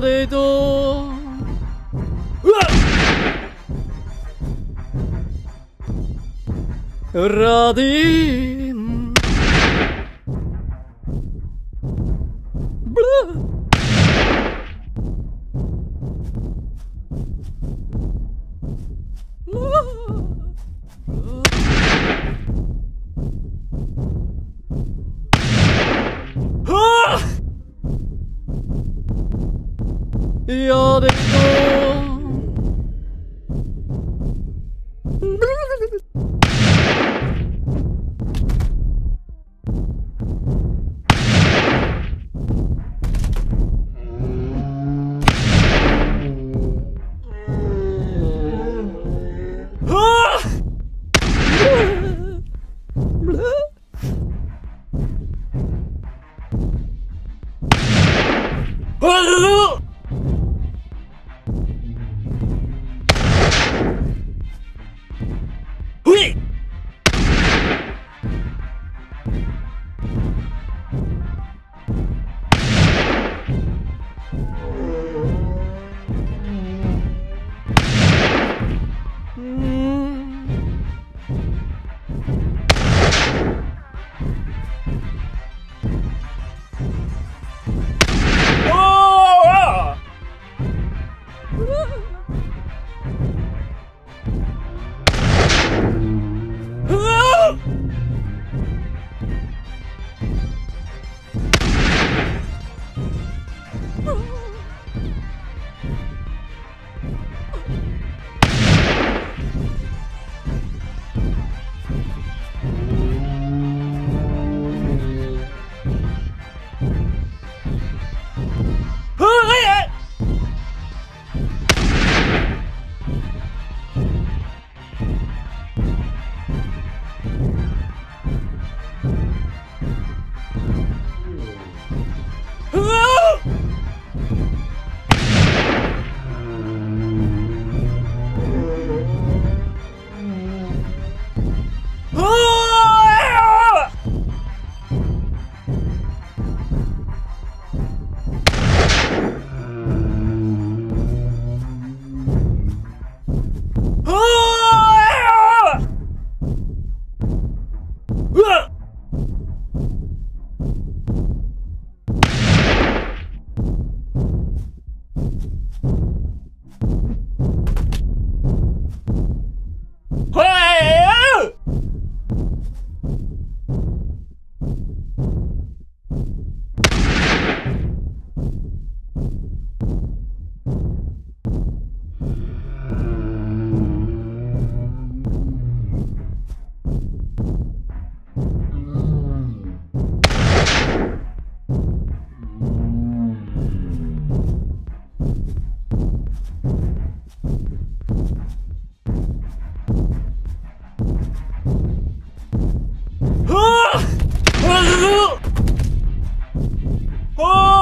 det da Radin Ja, det går. Wait! Oh!